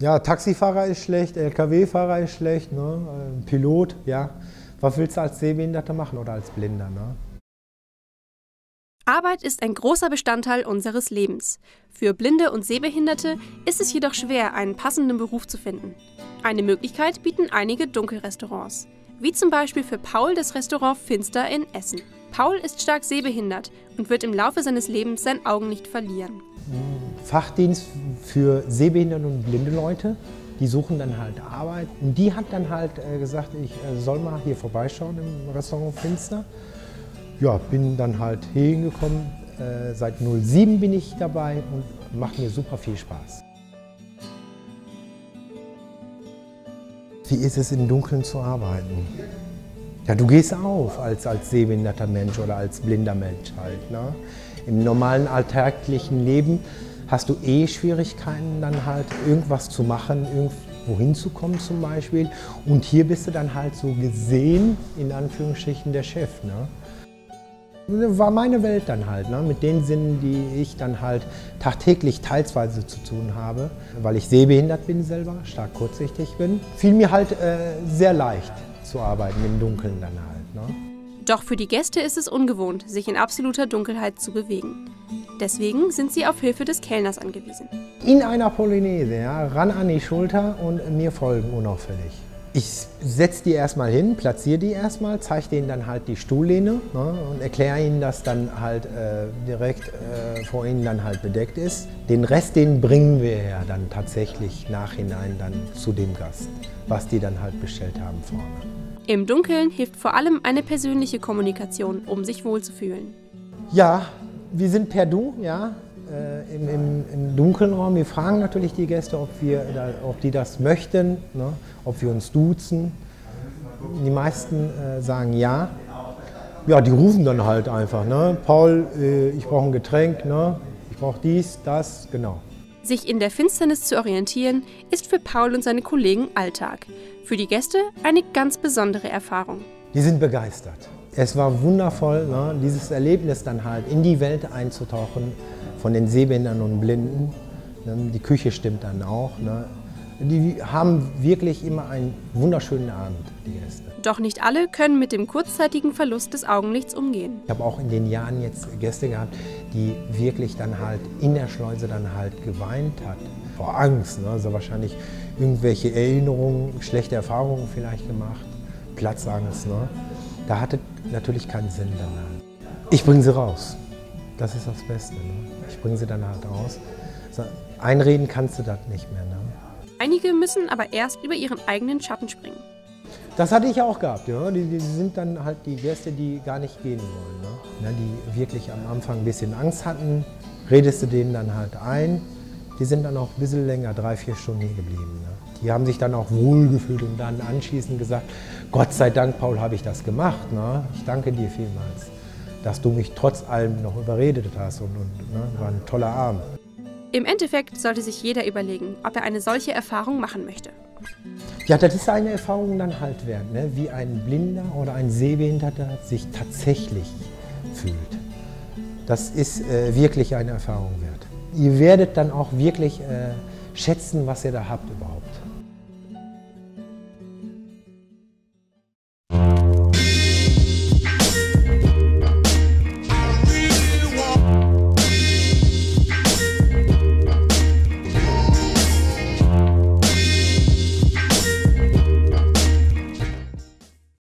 Ja, Taxifahrer ist schlecht, LKW-Fahrer ist schlecht, ne? Pilot, ja. Was willst du als Sehbehinderter machen oder als Blinder? Ne? Arbeit ist ein großer Bestandteil unseres Lebens. Für Blinde und Sehbehinderte ist es jedoch schwer, einen passenden Beruf zu finden. Eine Möglichkeit bieten einige Dunkelrestaurants, wie zum Beispiel für Paul das Restaurant Finster in Essen. Paul ist stark sehbehindert und wird im Laufe seines Lebens sein Augenlicht verlieren. Fachdienst für sehbehinderte und blinde Leute. Die suchen dann halt Arbeit. Und die hat dann halt äh, gesagt, ich äh, soll mal hier vorbeischauen im Restaurant Finster. Ja, bin dann halt hier hingekommen. Äh, seit 07 bin ich dabei und macht mir super viel Spaß. Wie ist es im Dunkeln zu arbeiten? Ja, du gehst auf als, als sehbehinderter Mensch oder als blinder Mensch halt. Ne? Im normalen alltäglichen Leben hast du eh Schwierigkeiten, dann halt irgendwas zu machen, irgendwo hinzukommen zum Beispiel. Und hier bist du dann halt so gesehen, in Anführungsstrichen, der Chef. Ne? war meine Welt dann halt, ne? mit den Sinnen, die ich dann halt tagtäglich teilsweise zu tun habe, weil ich sehbehindert bin selber, stark kurzsichtig bin, fiel mir halt äh, sehr leicht zu arbeiten im Dunkeln dann halt. Ne? Doch für die Gäste ist es ungewohnt, sich in absoluter Dunkelheit zu bewegen. Deswegen sind sie auf Hilfe des Kellners angewiesen. In einer Polonaise, ja, ran an die Schulter und mir folgen unauffällig. Ich setze die erstmal hin, platziere die erstmal, zeige denen dann halt die Stuhllehne ne, und erkläre ihnen, dass dann halt äh, direkt äh, vor ihnen dann halt bedeckt ist. Den Rest, den bringen wir ja dann tatsächlich nachhinein dann zu dem Gast, was die dann halt bestellt haben vorne. Im Dunkeln hilft vor allem eine persönliche Kommunikation, um sich wohlzufühlen. Ja, wir sind per Du, ja, äh, im, im, im, dunklen Raum. Wir fragen natürlich die Gäste, ob, wir da, ob die das möchten, ne, ob wir uns duzen. Die meisten äh, sagen ja. Ja, die rufen dann halt einfach. Ne? Paul, äh, ich brauche ein Getränk, ne? ich brauche dies, das, genau. Sich in der Finsternis zu orientieren, ist für Paul und seine Kollegen Alltag. Für die Gäste eine ganz besondere Erfahrung. Die sind begeistert. Es war wundervoll, ne, dieses Erlebnis dann halt in die Welt einzutauchen von den Sehbändern und Blinden. Ne, die Küche stimmt dann auch. Ne. Die haben wirklich immer einen wunderschönen Abend, die Gäste. Doch nicht alle können mit dem kurzzeitigen Verlust des Augenlichts umgehen. Ich habe auch in den Jahren jetzt Gäste gehabt, die wirklich dann halt in der Schleuse dann halt geweint hat. Vor Angst, ne? also wahrscheinlich irgendwelche Erinnerungen, schlechte Erfahrungen vielleicht gemacht, Platzangst. Ne? Da hatte natürlich keinen Sinn dann halt. Ich bringe sie raus. Das ist das Beste. Ne? Ich bringe sie dann halt raus. Einreden kannst du das nicht mehr. Ne? Einige müssen aber erst über ihren eigenen Schatten springen. Das hatte ich auch gehabt. Ja. Die, die, sind dann halt die Gäste, die gar nicht gehen wollen. Ne? Ja, die wirklich am Anfang ein bisschen Angst hatten. Redest du denen dann halt ein. Die sind dann auch ein bisschen länger, drei, vier Stunden hier geblieben. Ne? Die haben sich dann auch wohlgefühlt und dann anschließend gesagt, Gott sei Dank, Paul, habe ich das gemacht. Ne? Ich danke dir vielmals, dass du mich trotz allem noch überredet hast und, und ne? war ein toller Abend. Im Endeffekt sollte sich jeder überlegen, ob er eine solche Erfahrung machen möchte. Ja, das ist eine Erfahrung dann halt wert, ne? wie ein Blinder oder ein Sehbehinderter sich tatsächlich fühlt. Das ist äh, wirklich eine Erfahrung wert. Ihr werdet dann auch wirklich äh, schätzen, was ihr da habt überhaupt.